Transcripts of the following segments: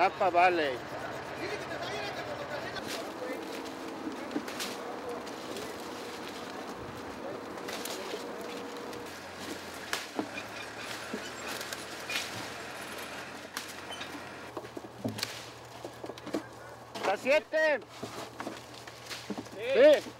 Napa Valley. ¿La siete? Sí.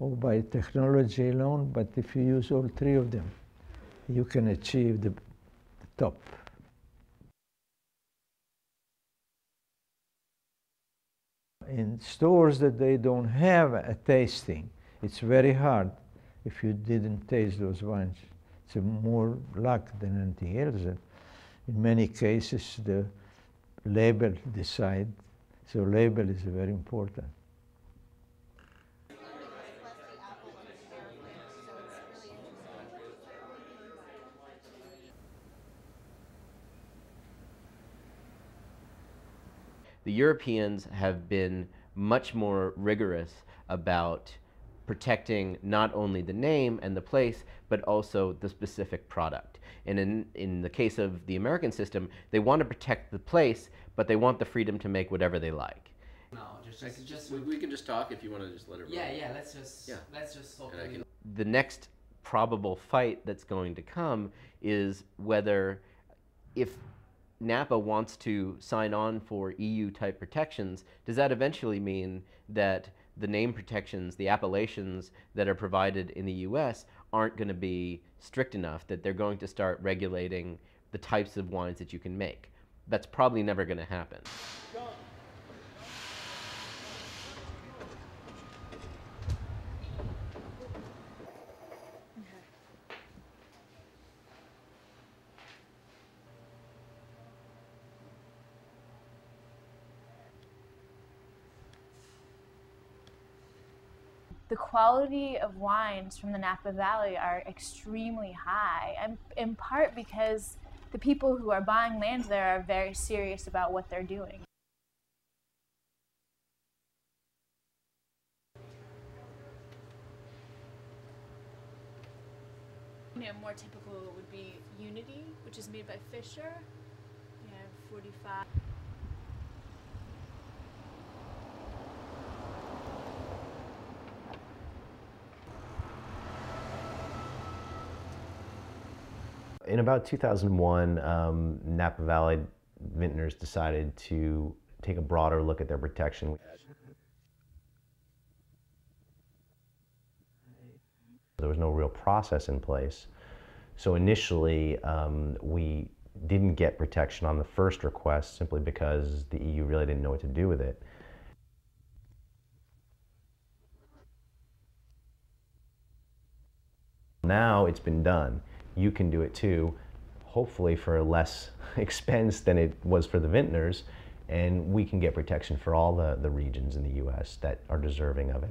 or by technology alone, but if you use all three of them, you can achieve the, the top. In stores that they don't have a tasting, it's very hard if you didn't taste those wines. It's more luck than anything else. In many cases, the label decide. So label is very important. The Europeans have been much more rigorous about protecting not only the name and the place, but also the specific product. And in, in the case of the American system, they want to protect the place, but they want the freedom to make whatever they like. No, just, just, just just, we, we can just talk if you want to just let her. yeah, run. yeah. Let's just, Yeah. let's just solve And I it. can- The next probable fight that's going to come is whether if Napa wants to sign on for EU type protections, does that eventually mean that the name protections, the appellations that are provided in the US aren't going to be strict enough that they're going to start regulating the types of wines that you can make? That's probably never going to happen. The quality of wines from the Napa Valley are extremely high, and in part because the people who are buying land there are very serious about what they're doing. You know, more typical would be Unity, which is made by Fisher. You have 45. In about 2001, um, Napa Valley vintners decided to take a broader look at their protection. There was no real process in place. So initially, um, we didn't get protection on the first request simply because the EU really didn't know what to do with it. Now it's been done. You can do it too, hopefully for less expense than it was for the vintners, and we can get protection for all the, the regions in the US that are deserving of it.